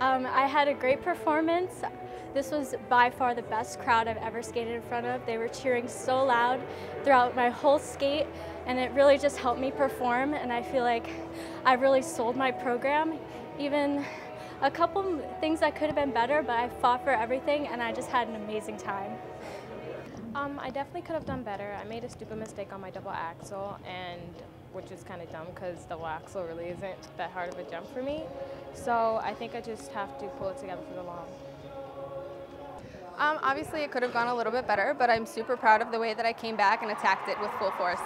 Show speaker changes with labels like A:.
A: Um, I had a great performance. This was by far the best crowd I've ever skated in front of. They were cheering so loud throughout my whole skate and it really just helped me perform and I feel like I really sold my program. Even a couple things that could have been better, but I fought for everything and I just had an amazing time.
B: Um, I definitely could have done better. I made a stupid mistake on my double axel, and which is kind of dumb because double axel really isn't that hard of a jump for me. So I think I just have to pull it together for the long.
C: Um, obviously, it could have gone a little bit better, but I'm super proud of the way that I came back and attacked it with full force.